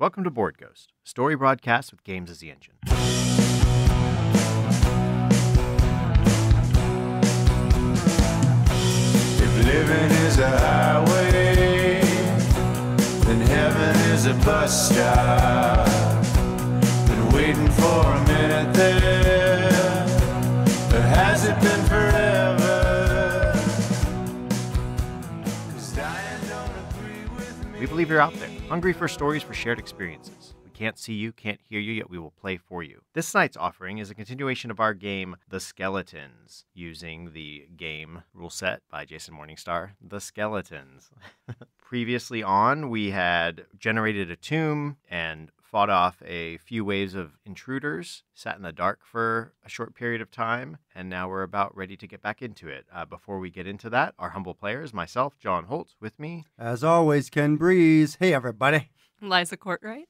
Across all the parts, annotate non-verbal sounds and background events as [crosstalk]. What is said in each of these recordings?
Welcome to Bored Ghost, story broadcast with games as the engine. If living is a highway, then heaven is a bus stop. Been waiting for a minute there, or has it been forever? 'Cause dying don't agree with me. We believe you're out there, hungry for stories for shared experiences. We can't see you, can't hear you, yet we will play for you. This night's offering is a continuation of our game, The Skeletons, using the game rule set by Jason Morningstar, The Skeletons. [laughs] Previously on, we had generated a tomb and fought off a few waves of intruders, sat in the dark for a short period of time, and now we're about ready to get back into it. Uh, before we get into that, our humble players, myself, John Holt, with me, As always, Ken Breese. Hey, everybody. Liza Cortright.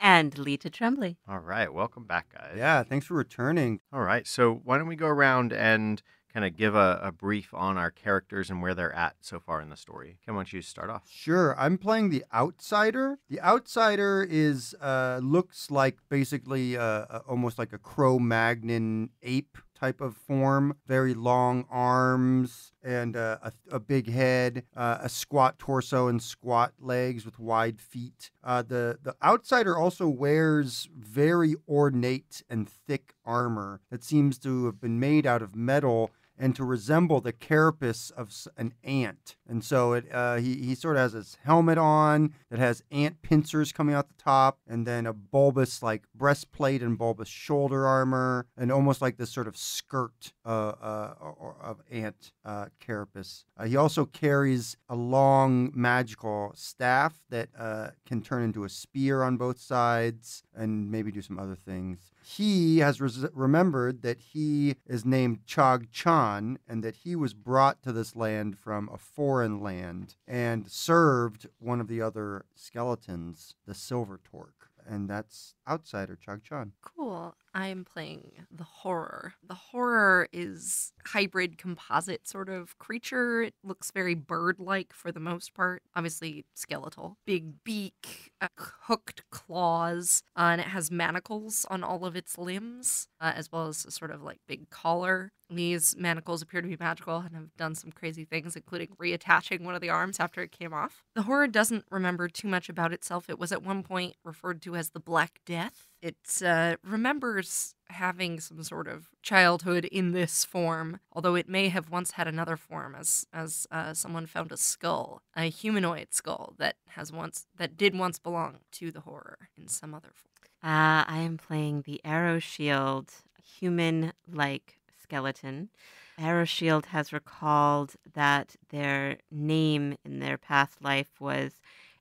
And Leta Tremblay. All right, welcome back, guys. Yeah, thanks for returning. All right, so why don't we go around and kind of give a, a brief on our characters and where they're at so far in the story? Ken, why don't you start off? Sure, I'm playing the outsider. The outsider is uh, looks like basically uh, almost like a Cro-Magnon ape type of form. Very long arms and uh, a, a big head, uh, a squat torso and squat legs with wide feet. Uh, the the outsider also wears very ornate and thick armor that seems to have been made out of metal and to resemble the carapace of an ant. And so it uh, he, he sort of has his helmet on that has ant pincers coming out the top, and then a bulbous like breastplate and bulbous shoulder armor, and almost like this sort of skirt uh, uh, of ant uh, carapace. Uh, he also carries a long magical staff that uh, can turn into a spear on both sides and maybe do some other things. He has res- remembered that he is named Chog Chan and that he was brought to this land from a foreign land and served one of the other skeletons, the Silver Torc. And that's outsider Chog Chan. Cool. I'm playing the horror. The horror is hybrid composite sort of creature. It looks very bird-like for the most part. Obviously skeletal. Big beak, uh, hooked claws, uh, and it has manacles on all of its limbs, uh, as well as a sort of like big collar. These manacles appear to be magical and have done some crazy things, including reattaching one of the arms after it came off. The horror doesn't remember too much about itself. It was at one point referred to as the Black Death. It uh, remembers having some sort of childhood in this form, although it may have once had another form, as as uh, someone found a skull, a humanoid skull that has once that did once belong to the horror in some other form. Uh, I am playing the Arrow Shield, human like skeleton. Arrow Shield has recalled that their name in their past life was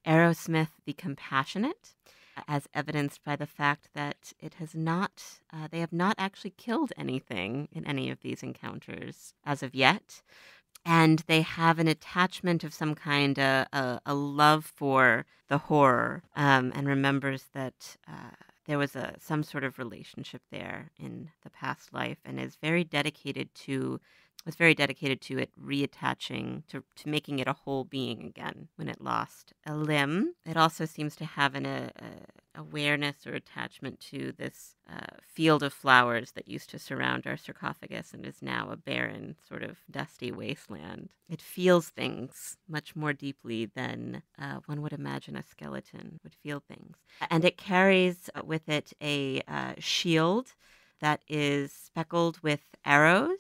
Aerosmith the Compassionate, as evidenced by the fact that it has not, uh, they have not actually killed anything in any of these encounters as of yet. And they have an attachment of some kind, uh, a, a love for the horror, um, and remembers that uh, there was a some sort of relationship there in the past life, and is very dedicated to was very dedicated to it reattaching to, to making it a whole being again when it lost a limb. It also seems to have an a, a awareness or attachment to this uh, field of flowers that used to surround our sarcophagus and is now a barren, sort of dusty wasteland. It feels things much more deeply than uh, one would imagine a skeleton would feel things. And it carries with it a uh, shield that is speckled with arrows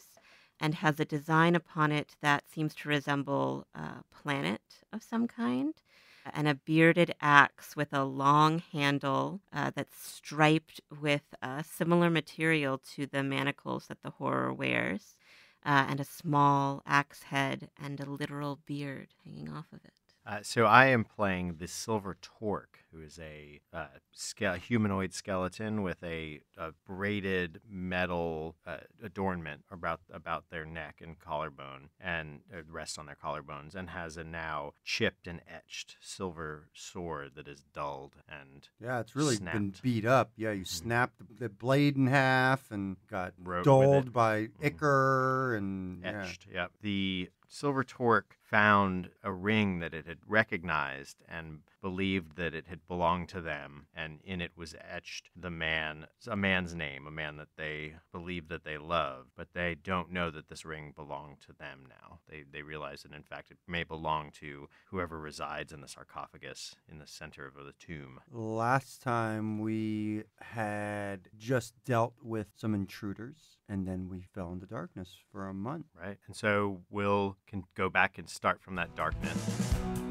and has a design upon it that seems to resemble a planet of some kind, and a bearded axe with a long handle uh, that's striped with a similar material to the manacles that the horror wears, uh, and a small axe head and a literal beard hanging off of it. Uh, so I am playing the Silver Torc, who is a uh, ske- humanoid skeleton with a, a braided metal uh, adornment about about their neck and collarbone, and uh, rests on their collarbones, and has a now chipped and etched silver sword that is dulled and Yeah, it's really been beat up. Yeah, you snapped the, the blade in half and got Wrote dulled by Mhm. ichor and yeah. etched. Yep. The Silver Torc found a ring that it had recognized and believed that it had belonged to them, and in it was etched the man, a man's name, a man that they believed that they loved, but they don't know that this ring belonged to them now. They they realize that in fact it may belong to whoever resides in the sarcophagus in the center of the tomb. Last time we had just dealt with some intruders, and then we fell into darkness for a month. Right, and so we'll can go back and start from that darkness.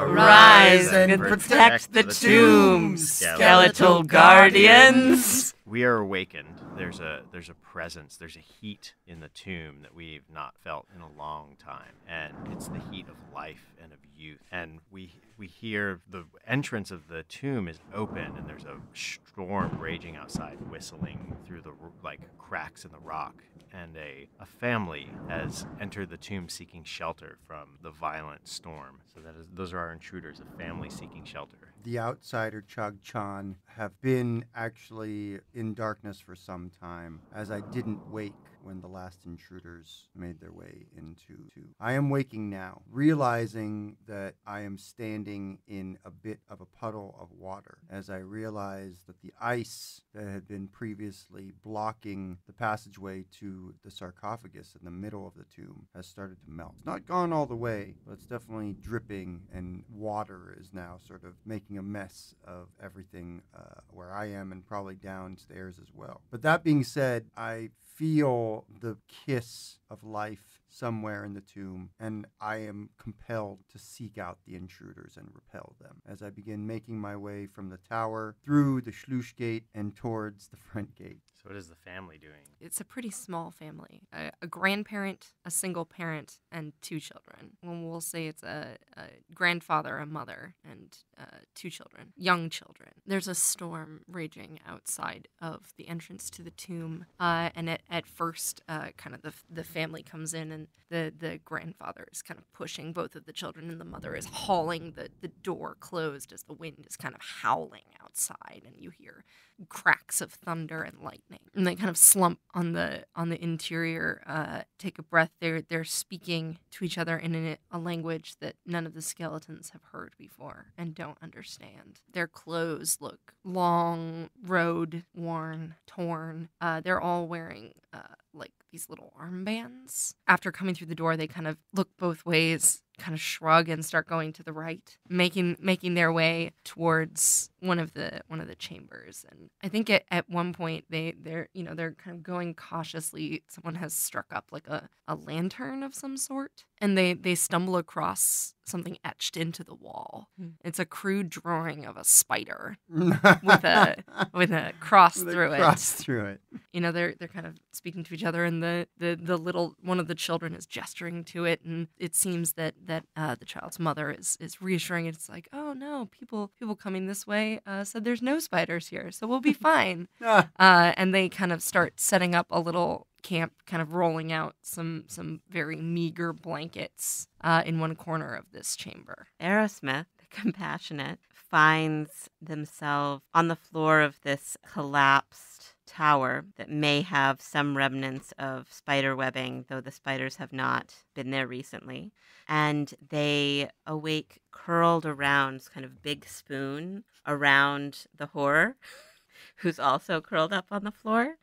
Arise and protect the tombs, skeletal guardians. We are awakened. There's a there's a presence. There's a heat in the tomb that we've not felt in a long time, and it's the heat of life and of youth. And we we hear the entrance of the tomb is open, and there's a storm raging outside, whistling through the like cracks in the rock. And a a family has entered the tomb seeking shelter from the violent storm. So that is those are our intruders, a family seeking shelter. The outsider Chog Chan have been actually in darkness for some time, as I didn't wake when the last intruders made their way into. To. I am waking now, realizing that I am standing in a bit of a puddle of water, as I realize that the ice that had been previously blocking the passageway to the sarcophagus in the middle of the tomb has started to melt. It's not gone all the way, but it's definitely dripping, and water is now sort of making a mess of everything uh, where I am and probably downstairs as well. But that being said, I feel the kiss of life somewhere in the tomb, and I am compelled to seek out the intruders and repel them as I begin making my way from the tower through the sluice gate and towards the front gate. So what is the family doing? It's a pretty small family a, a grandparent, a single parent, and two children. Well, we'll say it's a, a grandfather, a mother, and uh, two children, young children. There's a storm raging outside of the entrance to the tomb. Uh, and at, at first, uh, kind of the, the family comes in, and the, the grandfather is kind of pushing both of the children, and the mother is hauling the, the door closed as the wind is kind of howling outside, and you hear cracks of thunder and lightning. And they kind of slump on the on the interior, uh, take a breath. They're they're speaking to each other in a, a language that none of the skeletons have heard before and don't understand. Their clothes look long, road worn, torn. Uh, they're all wearing uh, like these little armbands. After coming through the door, they kind of look both ways, kind of shrug and start going to the right, making making their way towards one of the one of the chambers. And I think at, at one point they they're you know they're kind of going cautiously. Someone has struck up like a, a lantern of some sort, and they they stumble across something etched into the wall. Hmm. It's a crude drawing of a spider [laughs] with a with a cross With a through cross it through it. you know they're they're kind of speaking to each other and the, the the little one of the children is gesturing to it and it seems that that uh, the child's mother is is reassuring it. it's like oh no people people coming this way uh, said there's no spiders here so we'll be [laughs] fine. Ah, uh, and they kind of start setting up a little camp kind of rolling out some some very meager blankets uh, in one corner of this chamber. Aerosmith, the compassionate, finds themselves on the floor of this collapsed tower that may have some remnants of spider webbing, though the spiders have not been there recently. And they awake curled around, kind of big spoon around the horror, [laughs] who's also curled up on the floor.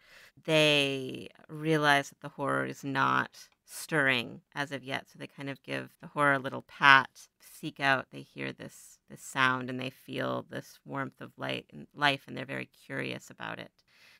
They realize that the horror is not stirring as of yet. So they kind of give the horror a little pat, seek out, they hear this this sound and they feel this warmth of light and life and they're very curious about it.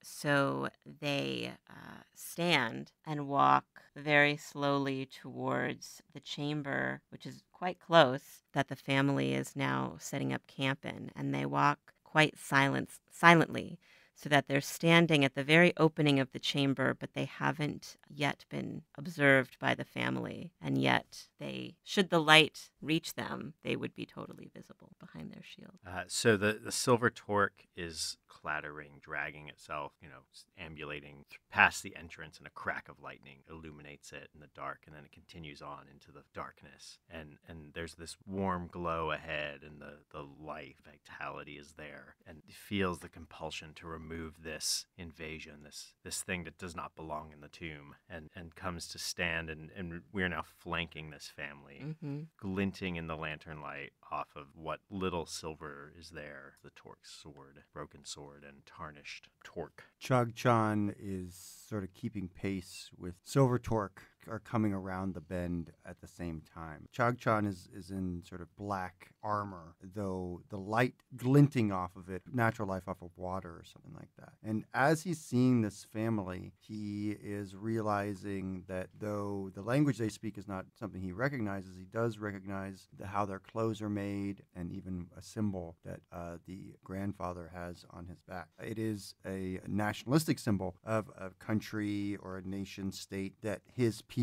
So they uh, stand and walk very slowly towards the chamber, which is quite close, that the family is now setting up camp in. And they walk quite silent, silently so that they're standing at the very opening of the chamber, but they haven't yet been observed by the family. And yet, they, should the light reach them, they would be totally visible behind their shield. Uh, so the, the silver torc is clattering, dragging itself, you know, ambulating past the entrance, and a crack of lightning illuminates it in the dark, and then it continues on into the darkness. And and there's this warm glow ahead, and the the life vitality is there, and feels the compulsion to remove this invasion, this this thing that does not belong in the tomb, and and comes to stand, and and we're now flanking this family Mm-hmm. glinting in the lantern light off of what little silver is there the torc's sword, broken sword, and tarnished torc. Chog Chan is sort of keeping pace with Silver Torc are coming around the bend at the same time. Chog Chan is, is in sort of black armor, though the light glinting off of it, natural life off of water or something like that. And as he's seeing this family, he is realizing that though the language they speak is not something he recognizes, he does recognize the, how their clothes are made and even a symbol that uh, the grandfather has on his back. It is a nationalistic symbol of a country or a nation state that his people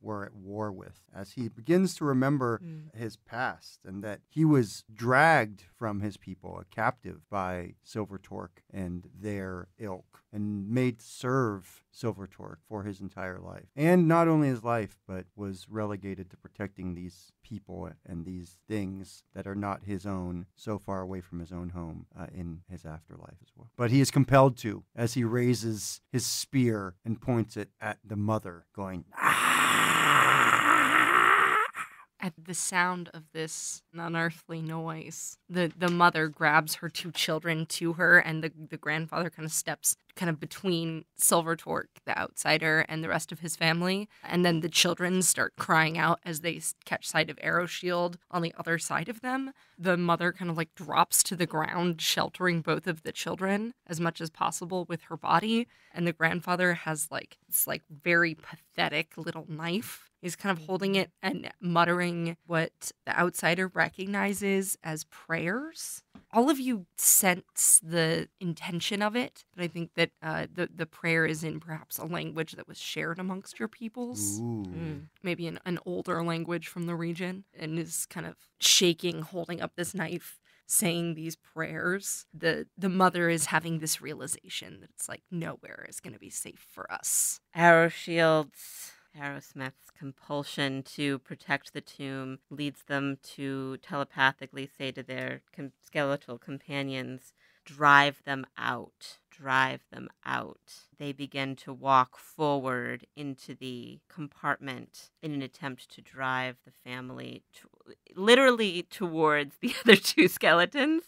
were at war with. As he begins to remember Mm. his past and that he was dragged from his people, a captive by Silver Torc and their ilk, and made to serve Silver Torc for his entire life. And not only his life, but was relegated to protecting these people and these things that are not his own, so far away from his own home uh, in his afterlife as well. But he is compelled to as he raises his spear and points it at the mother, going, At the sound of this unearthly noise, the, the mother grabs her two children to her, and the, the grandfather kind of steps kind of between Silver Torc, the outsider, and the rest of his family. And then the children start crying out as they catch sight of Arrow Shield on the other side of them. The mother kind of like drops to the ground, sheltering both of the children as much as possible with her body. And the grandfather has like this like very pathetic little knife He's kind of holding it and muttering what the outsider recognizes as prayers. All of you sense the intention of it, but I think that uh, the the prayer is in perhaps a language that was shared amongst your peoples, Mm. maybe an, an older language from the region, and is kind of shaking, holding up this knife, saying these prayers. the The mother is having this realization that it's like nowhere is going to be safe for us. Arrow Shield's Arrowsmith's compulsion to protect the tomb leads them to telepathically say to their skeletal companions, drive them out, drive them out. They begin to walk forward into the compartment in an attempt to drive the family to, literally towards the [laughs] other two skeletons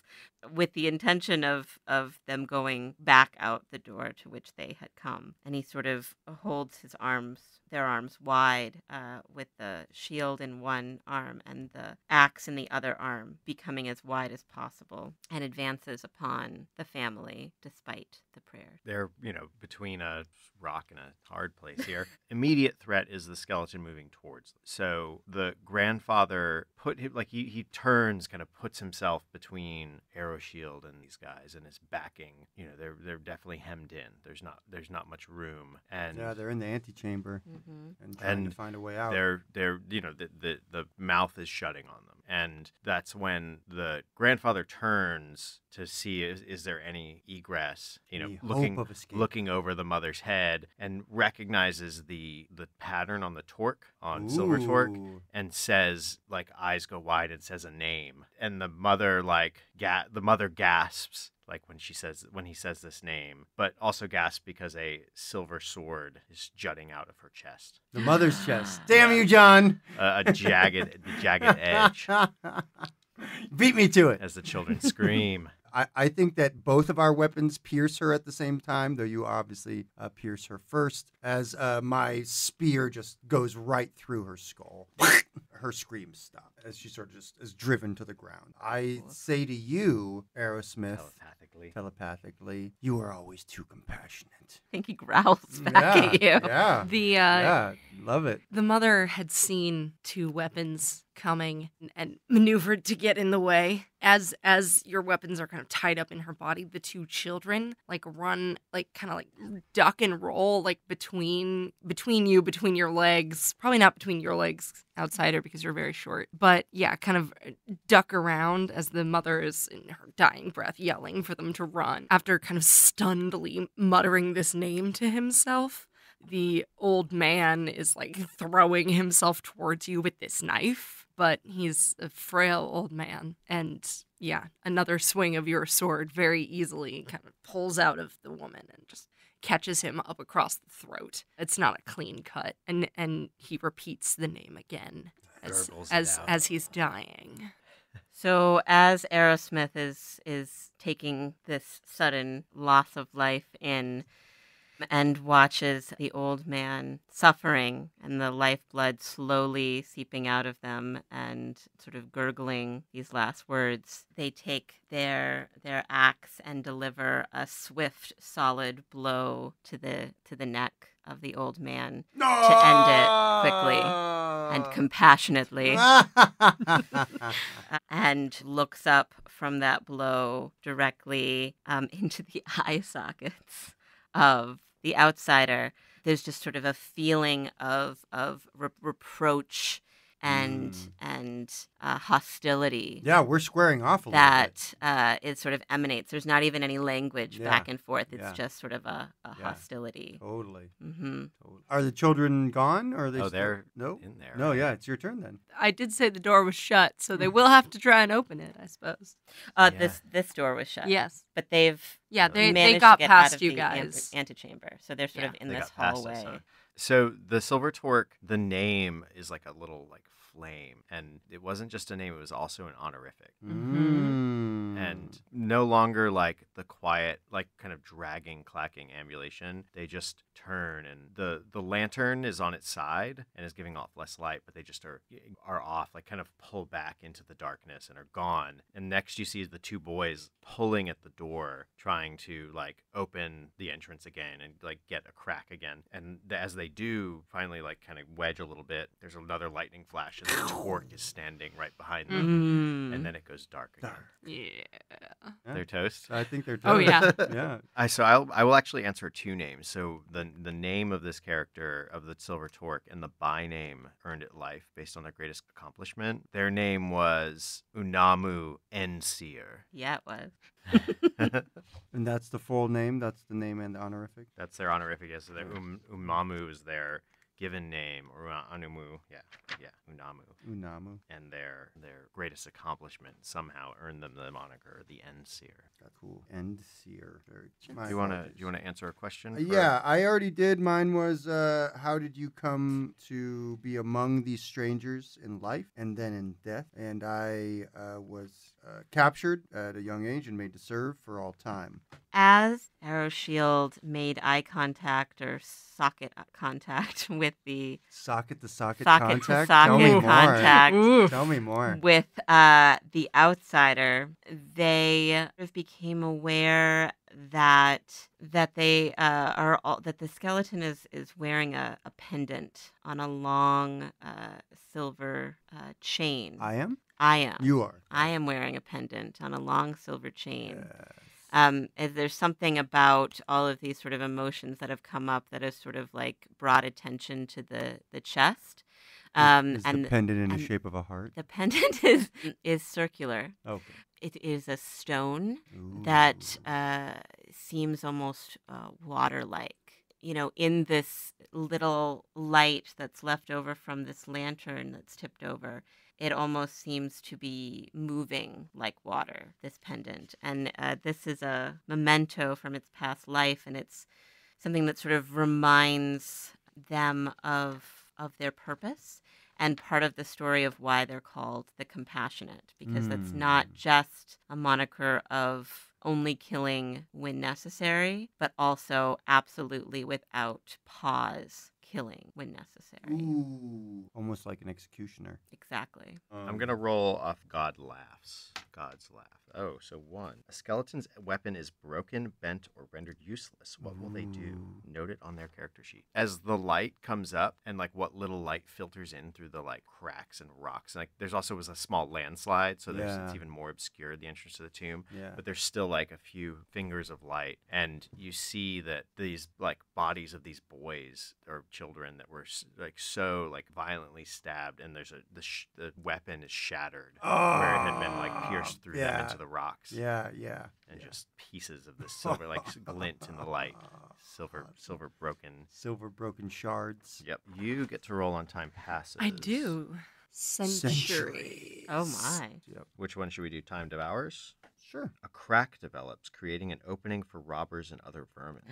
with the intention of of them going back out the door to which they had come and he sort of holds his arms their arms wide uh, with the shield in one arm and the axe in the other arm becoming as wide as possible and advances upon the family despite the prayer They're, you know, between a rock and a hard place here. [laughs] Immediate threat is the skeleton moving towards. them. So the grandfather put him like he, he turns, kind of puts himself between Arrow Shield and these guys and is backing. You know, they're they're definitely hemmed in. There's not there's not much room. And Yeah, they're in the antechamber mm-hmm. and trying And to find a way out. they're they're you know the, the the mouth is shutting on them and that's when the grandfather turns to see is, is there any egress you know Any looking hope of escape. looking over the mother's head and recognizes the the pattern on the torc on silver torc and says like eyes go wide and says a name and the mother like ga- the mother gasps like when she says when he says this name but also gasps because a silver sword is jutting out of her chest The mother's chest. [sighs] Damn you, John! a, a jagged jagged [laughs] edge Beat me to it. as the children scream I, think that both of our weapons pierce her at the same time, though you obviously uh, pierce her first, as uh, my spear just goes right through her skull. [laughs] her screams stop as she sort of just is driven to the ground. I say to you, Aerosmith, Telepathically. telepathically, you are always too compassionate. I think he growls back yeah, at you. Yeah. The uh, yeah. Love it. the mother had seen two weapons coming and maneuvered to get in the way. As as your weapons are kind of tied up in her body, the two children like run like kind of like duck and roll like between between between you, between your legs. Probably not between your legs, outsider, because you're very short. But yeah, kind of uh, duck around as the mother is in her dying breath yelling for them to run. After kind of stunnedly muttering this name to himself the old man is like throwing himself towards you with this knife, but he's a frail old man. And yeah, another swing of your sword very easily kind of pulls out of the woman and just catches him up across the throat. It's not a clean cut. And and he repeats the name again as as, as he's dying. So as Aerosmith is is taking this sudden loss of life in and watches the old man suffering and the lifeblood slowly seeping out of them and sort of gurgling these last words, they take their their axe and deliver a swift, solid blow to the to the neck of the old man No! end it quickly and compassionately [laughs] [laughs] and looks up from that blow directly um, [laughs] into the eye sockets of the outsider. There's just sort of a feeling of of re- reproach and Mm. and uh, hostility yeah, we're squaring off a little bit. that uh, it sort of emanates. There's not even any language Yeah, back and forth. It's yeah. just sort of a, a Yeah. hostility. Totally. Mm-hmm. totally. Are the children gone? Or are they Oh, still- they're no? in there. No, yeah, it's your turn then. I did say the door was shut, so they will have to try and open it, I suppose. Uh, Yeah. This this door was shut. Yes. but they've Yeah, they, they managed to got get out past of you the ante- guys. antechamber, so they're sort Yeah. of in They this got past us, hallway. huh? So the Silver Torc, the name is like a little like flame, and it wasn't just a name; it was also an honorific. Mm. and no longer like the quiet like kind of dragging clacking ambulation they just turn and the the lantern is on its side and is giving off less light but they just are are off like kind of pull back into the darkness and are gone and next you see the two boys pulling at the door trying to like open the entrance again and like get a crack again and as they do finally like kind of wedge a little bit there's another lightning flash and torc is standing right behind them Mm. and then it goes dark again Dark. Yeah. Yeah. they're toast I think they're. toast. Oh, yeah. [laughs] yeah. I so I'll, I will actually answer two names. So the the name of this character of the Silver Torc and the by name earned it life based on their greatest accomplishment. Their name was Unamu Enseer. yeah, it was. [laughs] And that's the full name. That's the name and the honorific. That's their honorific. Yes, So their um, Umamu is their given name, or Una- Unamu, yeah, yeah, Unamu, Unamu. and their their greatest accomplishment somehow earned them the moniker the Enseer. That's cool. End seer. Very. Do you want to do you want to answer a question? Uh, for- Yeah, I already did. Mine was uh, how did you come to be among these strangers in life and then in death? And I uh, was uh, captured at a young age and made to serve for all time. As Arrow Shield made eye contact or socket contact [laughs] with the Socket to socket socket contact. to socket Tell me more. contact Ooh. Tell me more. with uh, the outsider, they sort of became aware that that they uh, are all, that the skeleton is is wearing a, a pendant on a long uh, silver uh, chain. I am. I am. You are. I am wearing a pendant on a long silver chain. Yes. Um, is there's something about all of these sort of emotions that have come up that has sort of like brought attention to the the chest. Um, is and the pendant in the shape of a heart? the pendant [laughs] is is circular. Okay. It is a stone Ooh. that uh, seems almost uh, water-like. You know, in this little light that's left over from this lantern that's tipped over, it almost seems to be moving like water. This pendant, and uh, this is a memento from its past life, and it's something that sort of reminds them of of their purpose and part of the story of why they're called the Compassionate, because Mm. not just a moniker of only killing when necessary, but also absolutely without pause killing when necessary. Ooh, almost like an executioner. Exactly. I'm gonna roll off God laughs. God's laugh. Oh, so one. A skeleton's weapon is broken, bent, or rendered useless. What will they do? Note it on their character sheet. As the light comes up and like what little light filters in through the like cracks and rocks. And Like there's also was a small landslide, so there's it's even more obscured the entrance to the tomb. Yeah. But there's still like a few fingers of light, and you see that these like bodies of these boys or children that were like so like violently stabbed, and there's a the sh- the weapon is shattered where it had been like pierced ah, through them into the rocks, Yeah, yeah. and just pieces of the [laughs] silver like glint in the light, silver silver broken. Silver broken shards. Yep, you get to roll on time passes. I do. Century. Centuries. Oh my. Yep. Which one should we do? Time hours. Sure. A crack develops, creating an opening for robbers and other vermin.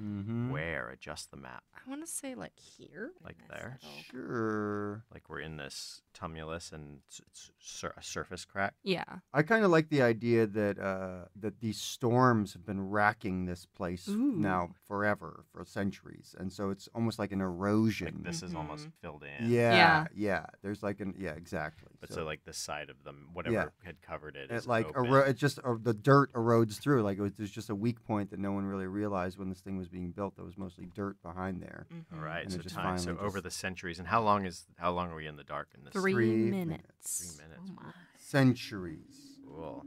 Mm-hmm. Where? Adjust the map. I want to say like here. Like there? little- Sure. Like we're in this tumulus and it's, it's sur- a surface crack. Yeah. I kind of like the idea that uh, that these storms have been racking this place Ooh. now forever for centuries, and so it's almost like an erosion. Like this is almost Mhm. filled in. yeah, Yeah. yeah, There's like an yeah, exactly. But so, like the side of them, whatever Yeah. had covered it, it is like open. Ero- it just uh, the dirt erodes through. Like it was, there's just a weak point that no one really realized when this thing was being built. That was mostly dirt behind there. All Mhm. right, and it so just time. So finally over just- the centuries, and how long is how long are we in the dark in this? Three, Three minutes. Three minutes. Oh my. Centuries. Cool.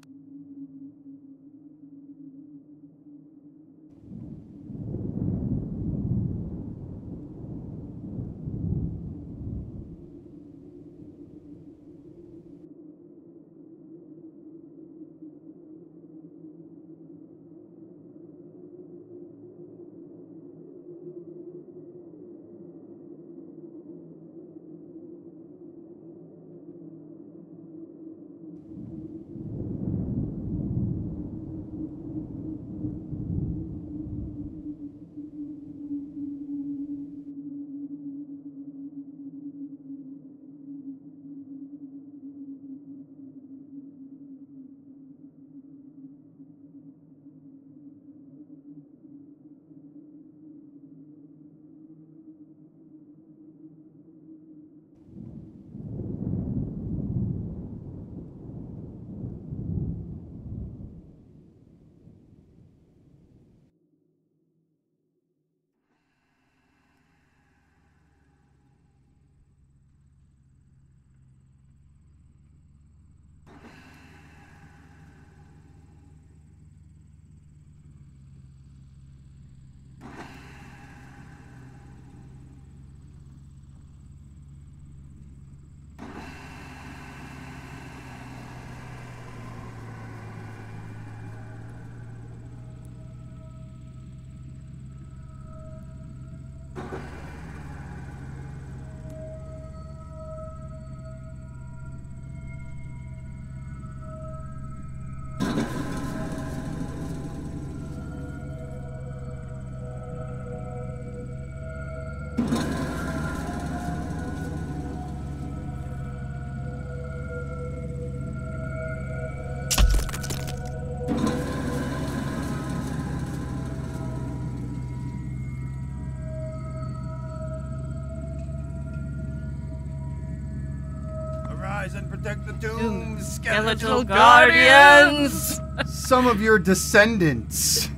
And protect the Skeletal guardians! Some of your descendants.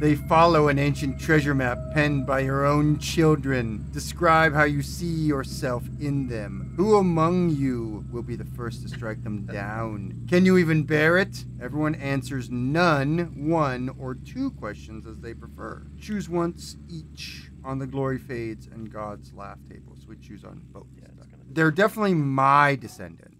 They follow an ancient treasure map penned by your own children. Describe how you see yourself in them. Who among you will be the first to strike them down? Can you even bear it? Everyone answers none, one, or two questions as they prefer. Choose once each on the glory fades and God's laugh table. So we choose on both. Yeah, gonna They're definitely my descendants.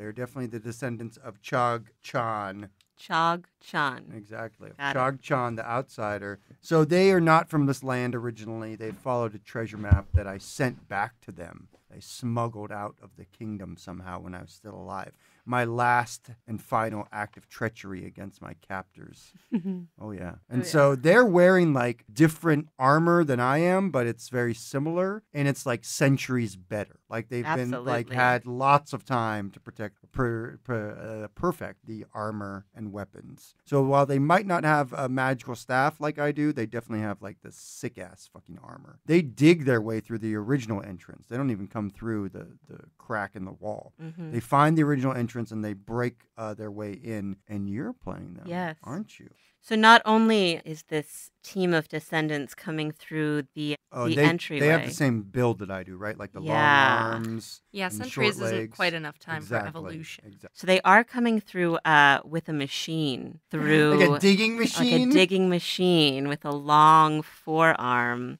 They're definitely the descendants of Chog Chan. Chog Chan. Exactly. Got it. Chog Chan, the outsider. So they are not from this land originally. They followed a treasure map that I sent back to them They smuggled out of the kingdom somehow when I was still alive. My last and final act of treachery against my captors. [laughs] Oh yeah. Oh, and yeah. so they're wearing like different armor than I am, but it's very similar and it's like centuries better. Like they've been like had lots of time to protect per, per, uh, perfect the armor and weapons. So while they might not have a magical staff like I do, they definitely have like the sick ass fucking armor. They dig their way through the original entrance. They don't even come through the the crack in the wall. Mhm. They find the original entrance and they break uh, their way in, and you're playing them, Yes. aren't you? So not only is this team of descendants coming through the Oh, the they, entryway, they have the same build that I do, right? Like the Yeah. long arms. Yeah, and centuries isn't legs. quite enough time exactly. for evolution. Exactly. so they are coming through uh, with a machine through [laughs] Like a digging like machine. a digging machine with a long forearm,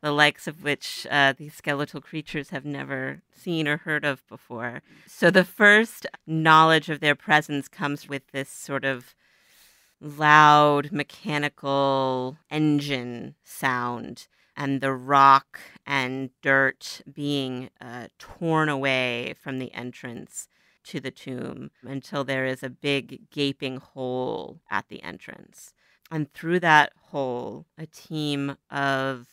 the likes of which uh, these skeletal creatures have never seen or heard of before. So the first knowledge of their presence comes with this sort of loud mechanical engine sound and the rock and dirt being uh, torn away from the entrance to the tomb until there is a big gaping hole at the entrance. And through that hole, a team of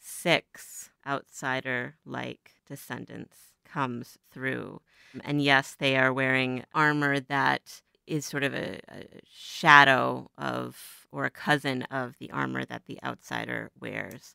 six outsider like descendants comes through. And yes, they are wearing armor that is sort of a, a shadow of or a cousin of the armor that the outsider wears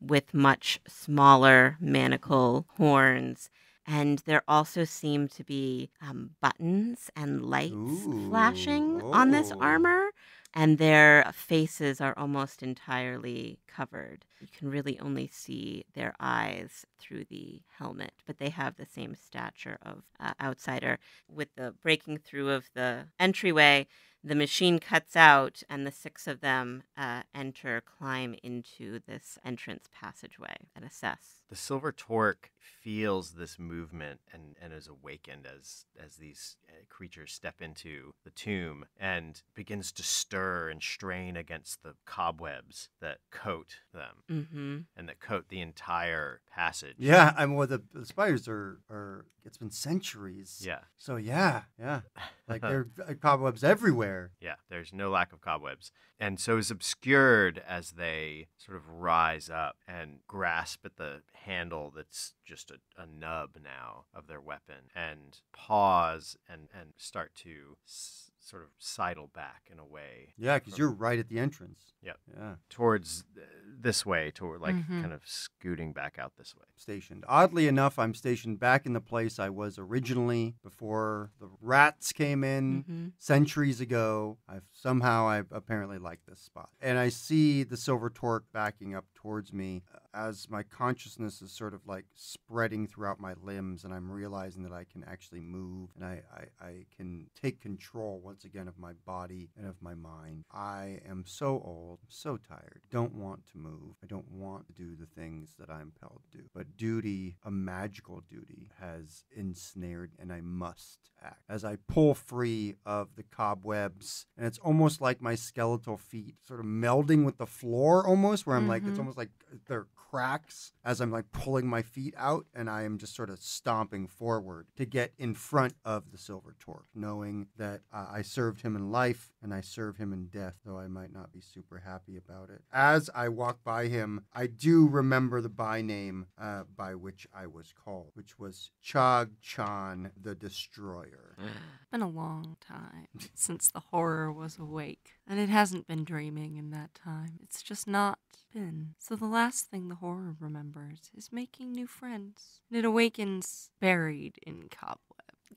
with much smaller manacle horns and there also seem to be um, buttons and lights Ooh, flashing on this oh. armor and their faces are almost entirely covered. You can really only see their eyes through the helmet, but they have the same stature of uh, outsider. With the breaking through of the entryway, the machine cuts out, and the six of them uh, enter, climb into this entrance passageway, and assess. The silver torc feels this movement and, and is awakened as as these uh, creatures step into the tomb and begins to stir and strain against the cobwebs that coat them Mm-hmm. and that coat the entire passage. Yeah, I mean, well, the, the spiders are are. It's been centuries. Yeah. So yeah, yeah, like there are [laughs] cobwebs everywhere. Yeah, there's no lack of cobwebs. And so is obscured as they sort of rise up and grasp at the handle that's just a, a nub now of their weapon and pause and, and start to s- sort of sidle back in a way Yeah, because you're right at the entrance. Yeah. Yeah. towards uh, this way, toward like Mhm. kind of scooting back out this way. stationed. Oddly enough, I'm stationed back in the place I was originally before the rats came in Mm-hmm. centuries ago. I've somehow I apparently like this spot. And I see the silver torc backing up towards me as my consciousness is sort of like spreading throughout my limbs and I'm realizing that I can actually move and I, I, I can take control once again of my body and of my mind. I am so old, so tired, don't want to move. I don't want to do the things that I'm impelled to do. But duty, a magical duty, has ensnared and I must act. As I pull free of the cobwebs, and it's almost like my skeletal feet sort of melding with the floor almost, where I'm like, it's Mhm. almost like they're cracks as I'm like pulling my feet out, and I am just sort of stomping forward to get in front of the silver torc, knowing that uh, I served him in life and I serve him in death, though I might not be super happy about it. As I walk by him, I do remember the by name uh, by which I was called, which was Chog Chan the Destroyer. It's been a long time since the horror was awake, and it hasn't been dreaming in that time. It's just not been. So the last thing the horror remembers is making new friends. And it awakens buried in cobweb.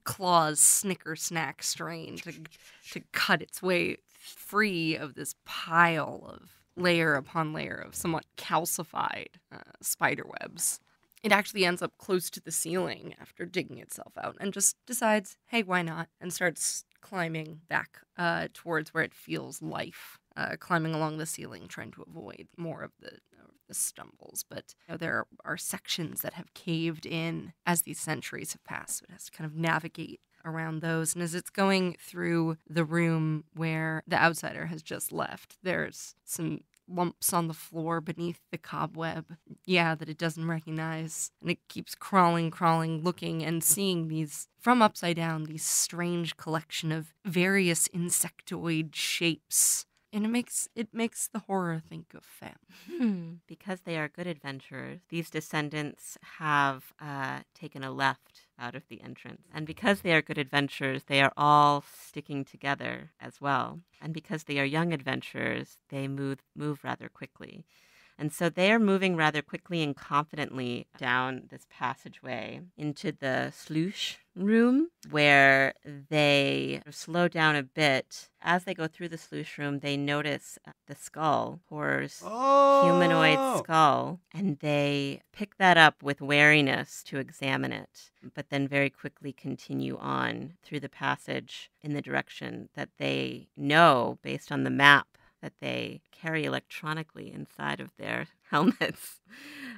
Claws snicker snack strain to, to cut its way free of this pile of layer upon layer of somewhat calcified uh, spider webs it actually ends up close to the ceiling after digging itself out and just decides, hey, why not? And starts climbing back uh, towards where it feels life, uh, climbing along the ceiling, trying to avoid more of the, of the stumbles. But you know, there are sections that have caved in as these centuries have passed. So it has to kind of navigate around those. And as it's going through the room where the outsider has just left, there's some lumps on the floor beneath the cobweb. Yeah, that it doesn't recognize. And it keeps crawling, crawling, looking and seeing these from upside down, these strange collection of various insectoid shapes. And it makes it makes the horror think of fam. Hmm. Because they are good adventurers, these descendants have uh, taken a left out of the entrance. And because they are good adventurers, they are all sticking together as well. And because they are young adventurers, they move move rather quickly. And so they are moving rather quickly and confidently down this passageway into the sluice room where they slow down a bit. As they go through the sluice room, they notice uh, the skull, Horror's Oh, humanoid skull, and they pick that up with wariness to examine it, but then very quickly continue on through the passage in the direction that they know based on the map that they carry electronically inside of their [laughs] helmets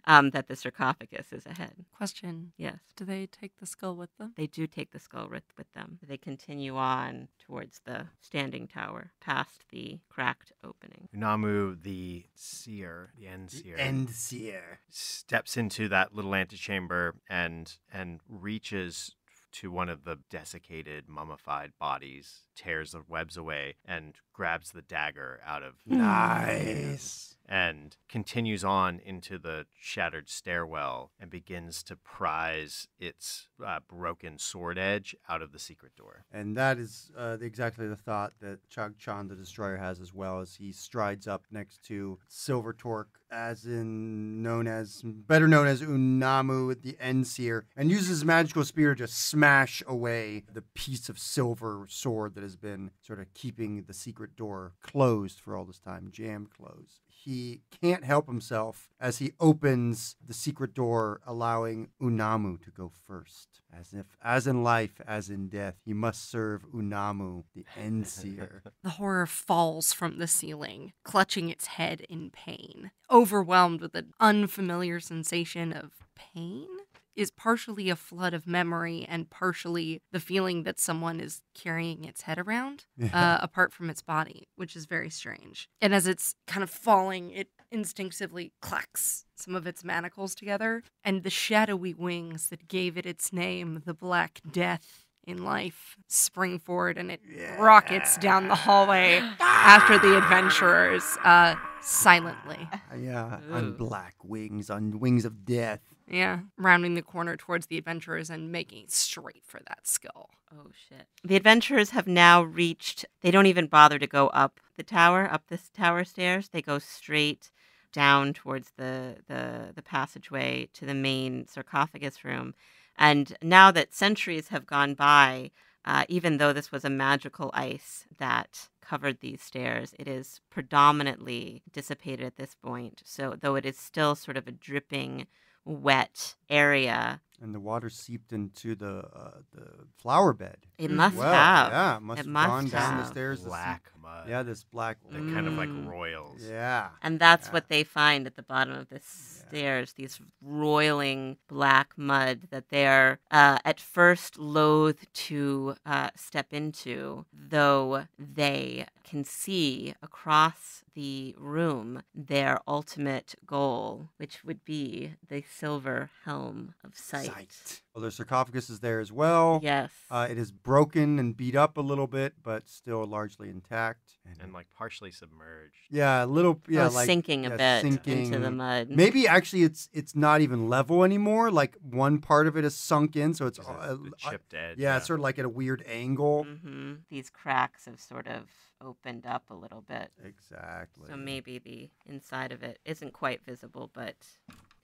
um, that the sarcophagus is ahead. Question Yes. Do they take the skull with them? They do take the skull with, with them. They continue on towards the standing tower, past the cracked opening. Unamu, the seer, the end seer, End seer. steps into that little antechamber and and reaches to one of the desiccated, mummified bodies, tears the webs away, and grabs the dagger out of Nice. and continues on into the shattered stairwell and begins to prise its uh, broken sword edge out of the secret door. And that is uh, exactly the thought that Chog Chan the Destroyer has as well as he strides up next to Silver Torc, as in known as better known as Unamu the Endseer, and uses his magical spear to smash away the piece of silver sword that has been sort of keeping the secret door closed for all this time, jammed closed. He can't help himself as he opens the secret door, allowing Unamu to go first. As if, as in life, as in death, he must serve Unamu, the Endseer. [laughs] The horror falls from the ceiling, clutching its head in pain. Overwhelmed with an unfamiliar sensation of pain? Is partially a flood of memory and partially the feeling that someone is carrying its head around uh, apart from its body, which is very strange. And as it's kind of falling, it instinctively clacks some of its manacles together, and the shadowy wings that gave it its name, the Black Death in life, spring forward and it rockets down the hallway after the adventurers, uh, silently. yeah, on black wings, on wings of death. Yeah, rounding the corner towards the adventurers and making straight for that skull. Oh shit. The adventurers have now reached they don't even bother to go up the tower, up this tower stairs. They go straight down towards the the, the passageway to the main sarcophagus room. And now that centuries have gone by, uh, even though this was a magical ice that covered these stairs, it is predominantly dissipated at this point. So, though it is still sort of a dripping, wet area, And the water seeped into the uh, the flower bed. it Mm. must well, have. Yeah, it must It have must gone down the stairs. to seep- Black mud. Yeah, this black. They're kind of like Mm. royals. Yeah. And that's Yeah. what they find at the bottom of the stairs these roiling black mud that they're uh, at first loath to uh, step into, though they can see across the room their ultimate goal, which would be the silver helm of sight. Sight. Well, the sarcophagus is there as well. Yes. Uh, it is broken and beat up a little bit, but still largely intact. And like partially submerged. yeah, a little. Yeah, oh, like sinking a yeah, bit into the mud. Maybe actually it's it's not even level anymore. Like one part of it is sunk in, so it's Because uh, of the uh, chipped edge. yeah, it's sort of like at a weird angle. hmm These cracks have sort of opened up a little bit. Exactly. So maybe the inside of it isn't quite visible, but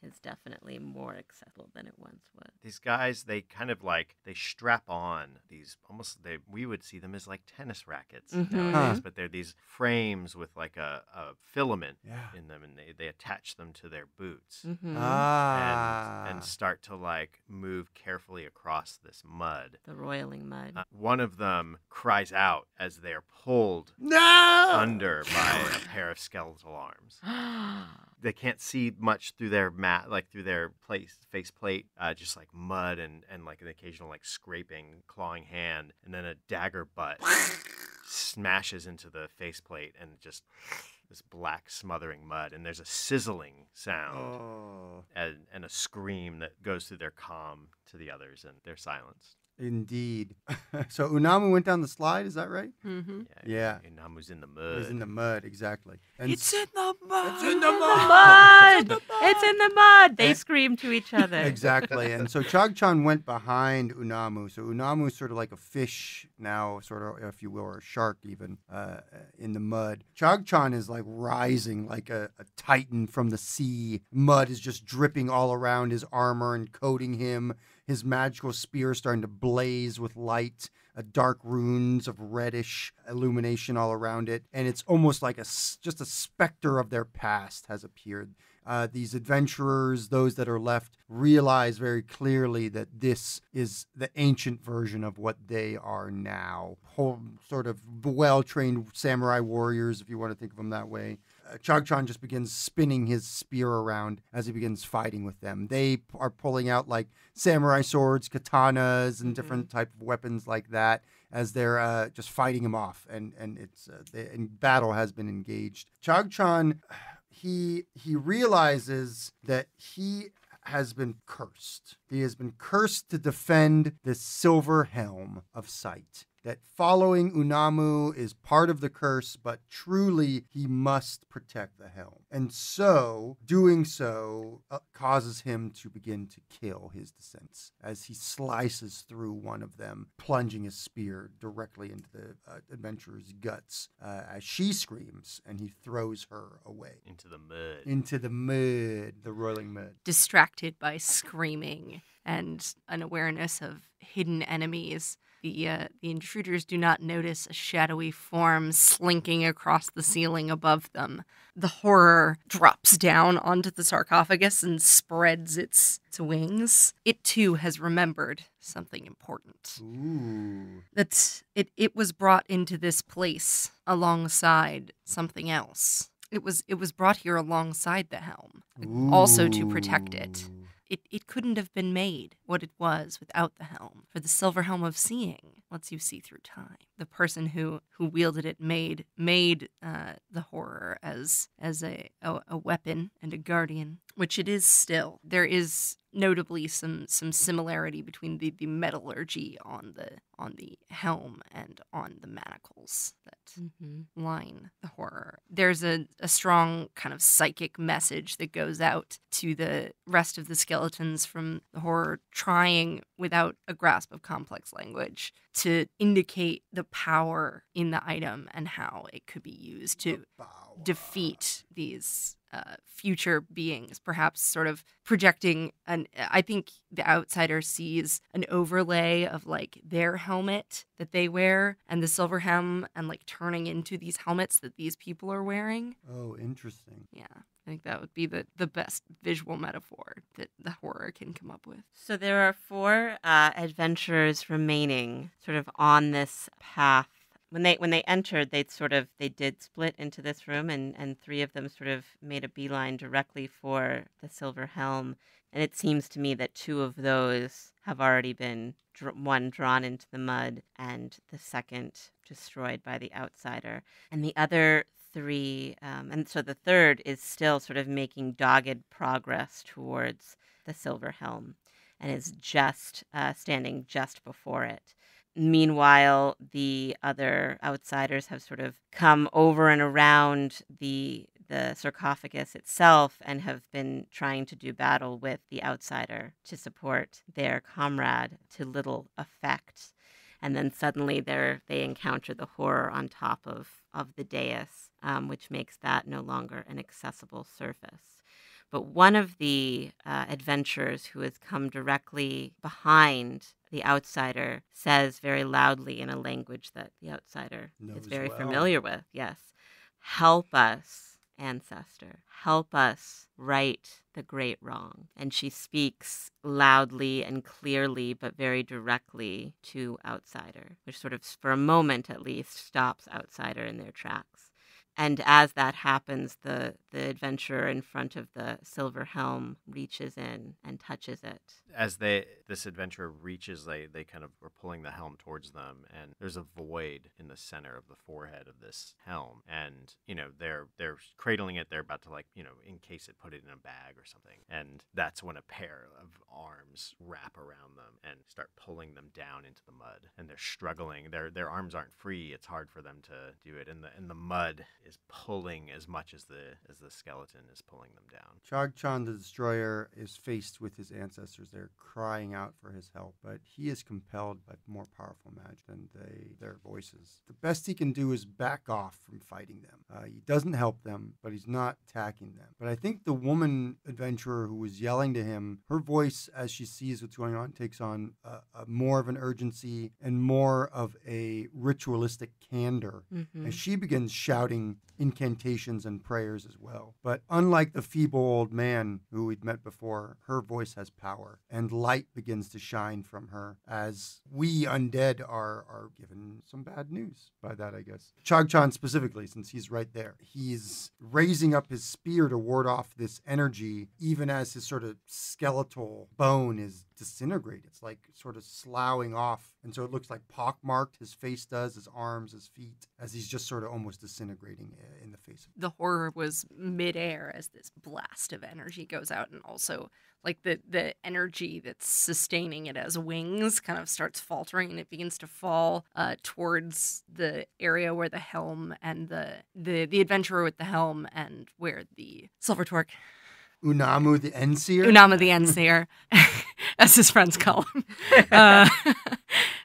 is definitely more accessible than it once was. These guys, they kind of like they strap on these almost they we would see them as like tennis rackets Mhm. nowadays, Huh. but they're these frames with like a, a filament Yeah. in them, and they, they attach them to their boots. Mm-hmm. Ah. and, and start to like move carefully across this mud. the roiling mud. Uh, one of them cries out as they're pulled no. under by a pair of skeletal arms. [gasps] [gasps] [gasps] They can't see much through their mat, like through their place face plate, uh, just like mud and and like an occasional like scraping, clawing hand, and then a dagger butt smashes into the faceplate and just this black smothering mud, and there's a sizzling sound Oh, and, and a scream that goes through their calm to the others, and they're silenced. Indeed. [laughs] so Unamu went down the slide. Is that right? Mm-hmm. Yeah. Unamu's in the mud. was in the mud, exactly. And It's in the mud. It's in the mud. It's in the mud. They And- scream to each [laughs] other. exactly. And so Chog Chan went behind Unamu. So Unamu is sort of like a fish now, sort of, if you will, or a shark even, uh, in the mud. Chog Chan is like rising like a, a titan from the sea. Mud is just dripping all around his armor and coating him. His magical spear starting to blaze with light. Uh, dark runes of reddish illumination all around it, and it's almost like a, just a specter of their past has appeared uh, these adventurers, those that are left, realize very clearly that this is the ancient version of what they are now. Whole sort of well trained samurai warriors, if you want to think of them that way. Chog Chan just begins spinning his spear around as he begins fighting with them. They are pulling out like samurai swords, katanas, and different type of weapons like that as they're uh, just fighting him off, and and it's uh, the and battle has been engaged. Chog Chan he he realizes that he has been cursed. He has been cursed to defend the silver helm of sight. That following Unamu is part of the curse, but truly he must protect the helm. And so, doing so uh, causes him to begin to kill his descendants as he slices through one of them, plunging his spear directly into the uh, adventurer's guts uh, as she screams and he throws her away into the mud. into the mud, the roiling mud. Distracted by screaming and an awareness of hidden enemies, the uh, the intruders do not notice a shadowy form slinking across the ceiling above them. The horror drops down onto the sarcophagus and spreads its, its wings. It too has remembered something important. Ooh. that it, it was brought into this place alongside something else. It was it was brought here alongside the helm, also to protect it. It it couldn't have been made what it was without the helm. For the silver helm of seeing lets you see through time. The person who who wielded it made made uh, the horror as as a, a a weapon and a guardian, which it is still. There is notably some some similarity between the, the metallurgy on the on the helm and on the manacles that Mhm. line the horror. There's a, a strong kind of psychic message that goes out to the rest of the skeletons from the horror, trying without a grasp of complex language to indicate the power in the item and how it could be used to. Defeat these uh, future beings, perhaps sort of projecting an. I think the outsider sees an overlay of like their helmet that they wear and the silver hem and like turning into these helmets that these people are wearing. Oh, interesting. Yeah, I think that would be the the best visual metaphor that the horror can come up with. So there are four uh, adventurers remaining, sort of on this path. When they when they entered, they sort of they did split into this room, and and three of them sort of made a beeline directly for the silver helm. And it seems to me that two of those have already been dr- one drawn into the mud, and the second destroyed by the outsider, and the other three, um, and so the third is still sort of making dogged progress towards the silver helm and is just uh, standing just before it. Meanwhile, the other outsiders have sort of come over and around the the sarcophagus itself and have been trying to do battle with the outsider to support their comrade to little effect. And then suddenly they they encounter the horror on top of, of the dais, um, which makes that no longer an accessible surface. But one of the uh, adventurers who has come directly behind the outsider says very loudly in a language that the outsider Knows is very well. familiar with, yes, help us, ancestor, help us right the great wrong. And she speaks loudly and clearly, but very directly to outsider, which sort of, for a moment at least, stops outsider in their tracks. And as that happens, the, the adventurer in front of the silver helm reaches in and touches it. As they this adventurer reaches, they they kind of are pulling the helm towards them, and there's a void in the center of the forehead of this helm, and you know they're they're cradling it. They're about to like you know encase it, put it in a bag or something, and that's when a pair of arms wrap around them and start pulling them down into the mud, and they're struggling. Their their arms aren't free. It's hard for them to do it, and the and the mud pulling as much as the as the skeleton is pulling them down. Chog Chan the Destroyer is faced with his ancestors. They're crying out for his help, but he is compelled by more powerful magic than they their voices. The best he can do is back off from fighting them. Uh, he doesn't help them, but he's not attacking them. But I think the woman adventurer who was yelling to him, her voice as she sees what's going on takes on a, a more of an urgency and more of a ritualistic candor Mm-hmm. and she begins shouting and incantations and prayers as well. But unlike the feeble old man who we'd met before, her voice has power, and light begins to shine from her as we undead are, are given some bad news by that, I guess. Chog Chan specifically, since he's right there. He's raising up his spear to ward off this energy, even as his sort of skeletal bone is disintegrated. It's like sort of sloughing off. And so it looks like pockmarked, his face does, his arms, his feet, as he's just sort of almost disintegrating uh, in the face of The horror was midair as this blast of energy goes out, and also like the the energy that's sustaining it as wings kind of starts faltering, and it begins to fall uh, towards the area where the helm and the the the adventurer with the helm and where the silver torc Unamu the Enseer. Unama the Enseer, [laughs] as his friends call him, [laughs] uh, [laughs]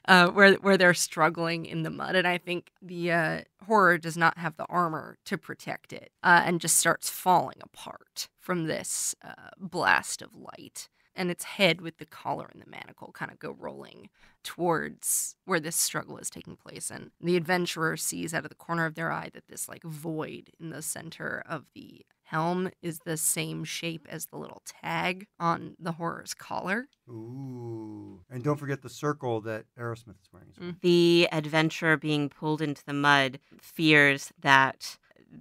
uh, where where they're struggling in the mud, and I think the uh, horror does not have the armor to protect it, uh, and just starts falling apart from this uh, blast of light. And its head, with the collar and the manacle, kind of go rolling towards where this struggle is taking place. And the adventurer sees out of the corner of their eye that this like void in the center of the helm is the same shape as the little tag on the horror's collar. Ooh. And don't forget the circle that Aerosmith is wearing as well. The adventurer being pulled into the mud fears that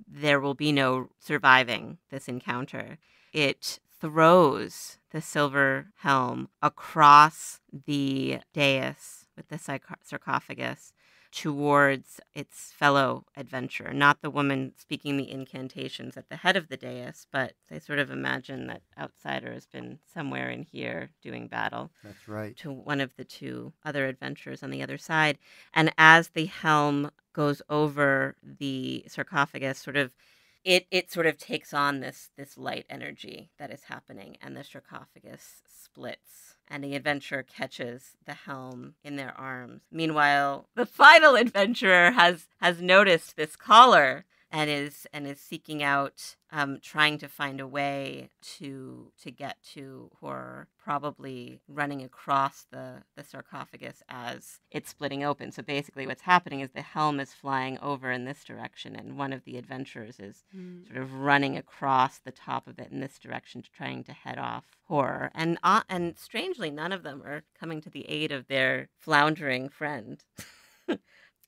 there will be no surviving this encounter. It throws the silver helm across the dais with the sarcophagus towards its fellow adventurer, not the woman speaking the incantations at the head of the dais, but they sort of imagine that outsider has been somewhere in here doing battle That's right. to one of the two other adventurers on the other side. And as the helm goes over the sarcophagus, sort of it it sort of takes on this this light energy that is happening and the sarcophagus splits and the adventurer catches the helm in their arms. Meanwhile the final adventurer has has noticed this collar and is and is seeking out um, trying to find a way to to get to horror probably running across the the sarcophagus as it's splitting open. So basically what's happening is the helm is flying over in this direction and one of the adventurers is sort of running across the top of it in this direction to trying to head off horror. And uh, and strangely none of them are coming to the aid of their floundering friend [laughs]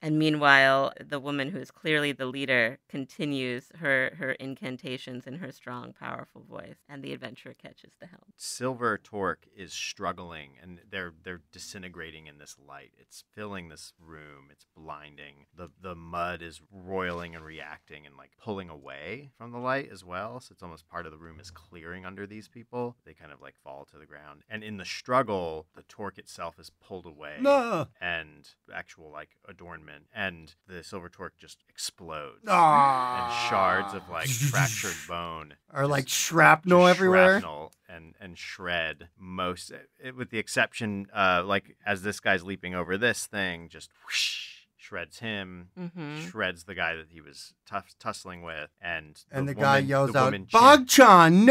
and meanwhile the woman who is clearly the leader continues her her incantations in her strong powerful voice and the adventurer catches the helm Silver Torc is struggling and they're they're disintegrating in this light. It's filling this room. It's blinding. The the mud is roiling and reacting and like pulling away from the light as well. So it's almost part of the room is clearing under these people. They kind of like fall to the ground. And in the struggle, the torc itself is pulled away No. and actual like adornment and the silver torc just explodes. Ah. And shards of like [laughs] fractured bone Are like shrapnel everywhere. shrapnel and and shred most it, with the exception uh like as this guy's leaping over this thing just whoosh, shreds him mm-hmm. shreds the guy that he was tuff- tussling with and And the, the guy woman- yells the out, woman chin- Bogchan,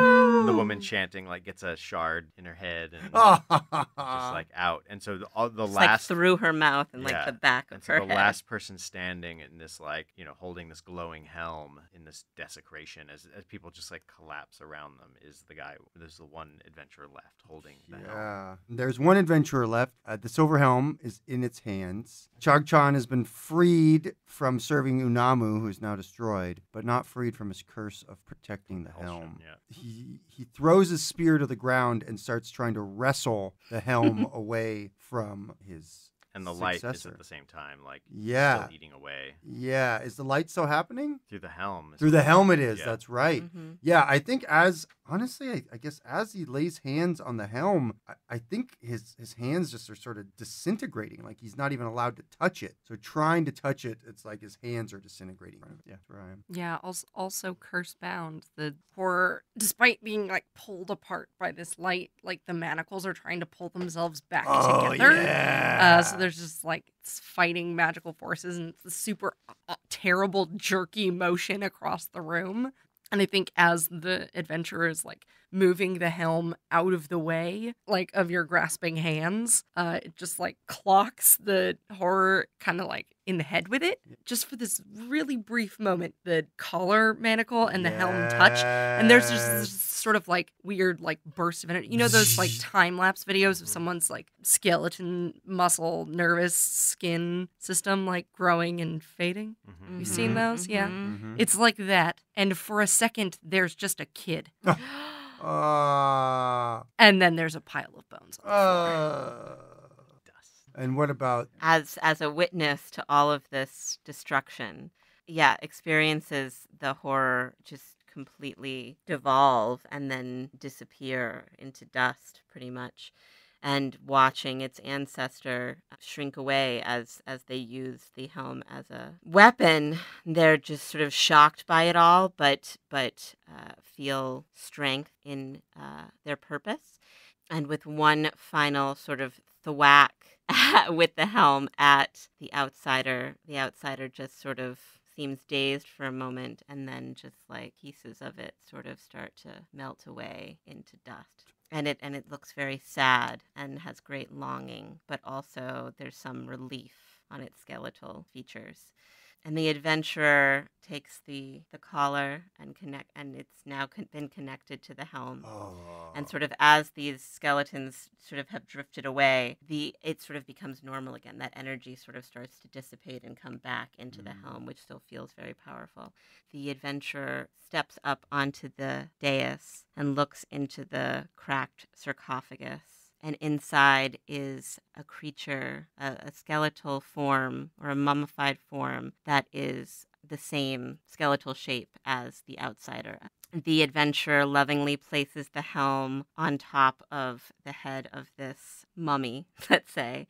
[laughs] [laughs] no! the woman chanting like gets a shard in her head and Oh, [laughs] just like out. And so the, all the It's like last through her mouth and Yeah, like the back of and so her the head. last person standing in this like you know holding this glowing helm in this desecration as, as people just like collapse around them is the guy there's the one adventurer left holding the helm Yeah. There's one adventurer left. Uh, the silver helm is in its hands. Chog Chan has been freed from serving Unamu, who's now destroyed, but not freed from his curse of protecting the helm. yeah. He he throws his spear to the ground and starts trying to wrestle the helm [laughs] away from his and the light is at the same time like Yeah. still eating away Yeah, is the light still happening? through the helm Through the helm it is. Yeah. That's right. Mhm. Yeah, I think as honestly, I, I guess as he lays hands on the helm, I, I think his his hands just are sort of disintegrating. Like he's not even allowed to touch it. So trying to touch it, it's like his hands are disintegrating. Yeah, that's where I am. Yeah, also, also curse bound. The horror, despite being like pulled apart by this light, like the manacles are trying to pull themselves back Oh, together. yeah. Uh, so there's just like it's fighting magical forces and it's a super uh, terrible jerky motion across the room. And I think as the adventurers like moving the helm out of the way, like of your grasping hands, uh, it just like clocks the horror kind of like in the head with it. Just for this really brief moment, the collar manacle and the helm touch. And there's just this sort of like weird like burst of energy. You know those like [laughs] time lapse videos of someone's like skeleton, muscle, nervous skin system like growing and fading. Mhm. You've seen those? Yeah. Mhm. Mhm. It's like that. And for a second, there's just a kid. [laughs] Uh, And then there's a pile of bones. On the uh, dust and what about as as a witness to all of this destruction yeah experiences the horror just completely devolve and then disappear into dust pretty much and watching its ancestor shrink away as as they use the helm as a weapon they're just sort of shocked by it all but but uh, feel strength in uh, their purpose and with one final sort of thwack [laughs] with the helm at the outsider, the outsider just sort of seems dazed for a moment and then just like pieces of it sort of start to melt away into dust. And it and it looks very sad and has great longing, but also there's some relief on its skeletal features. And the adventurer takes the the collar and connect and it's now con- been connected to the helm. Oh, and sort of as these skeletons sort of have drifted away the it sort of becomes normal again. That energy sort of starts to dissipate and come back into the helm mm. which still feels very powerful. The adventurer steps up onto the dais and looks into the cracked sarcophagus and inside is a creature, a, a skeletal form or a mummified form that is the same skeletal shape as the outsider. The adventurer lovingly places the helm on top of the head of this mummy, [laughs] let's say,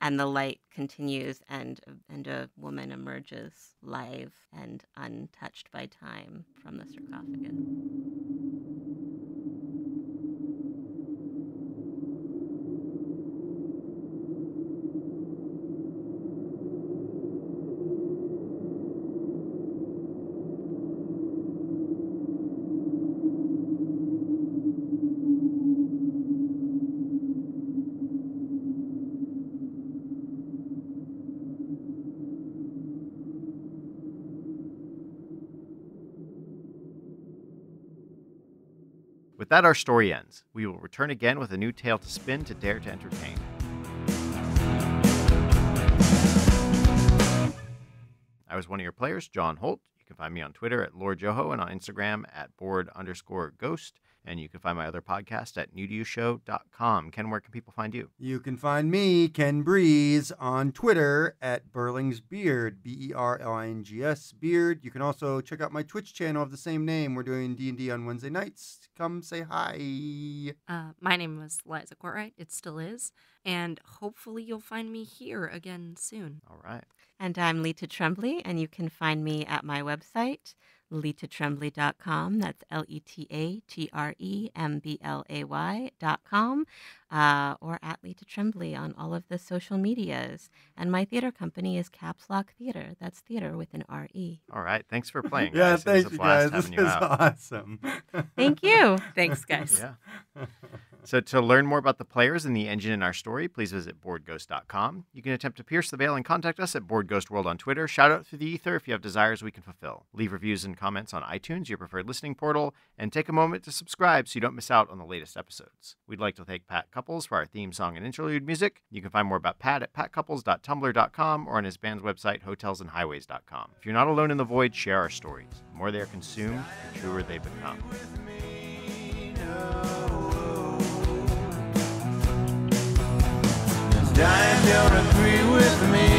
and the light continues and and a woman emerges live and untouched by time from the sarcophagus. That, our story ends. We will return again with a new tale to spin to dare to entertain. I was one of your players, John Holt. You can find me on Twitter at Lord Joho and on Instagram at bored underscore ghost. And you can find my other podcast at newtoyoushow.com. Ken, where can people find you? You can find me, Ken Breese, on Twitter at Berling's Beard, B E R L I N G S Beard. You can also check out my Twitch channel of the same name. We're doing D and D on Wednesday nights. Come say hi. Uh, my name was Liza Cortright. It still is. And hopefully you'll find me here again soon. All right. And I'm Leta Tremblay, and you can find me at my website, letatremblay.com. That's L E T A T R E M B L A Y.com. Uh, or at Leta Tremblay on all of the social medias. And my theater company is Caps Lock Theater. That's theater with an R E. All right. Thanks for [laughs] playing. Yeah, guys. It was thank you guys. [laughs] This you is out. awesome. Thank you. [laughs] Thanks, guys. Yeah. So to learn more about the players and the engine in our story, please visit boredghost.com. You can attempt to pierce the veil and contact us at boredghostworld on Twitter. Shout out through the ether if you have desires we can fulfill. Leave reviews and comments on iTunes, your preferred listening portal, and take a moment to subscribe so you don't miss out on the latest episodes. We'd like to thank Pat Cupples for our theme song and interlude music. You can find more about Pat at patcupples.tumblr.com or on his band's website, hotelsandhighways.com. If you're not alone in the void, share our stories. The more they are consumed, the truer they become. Agree with me.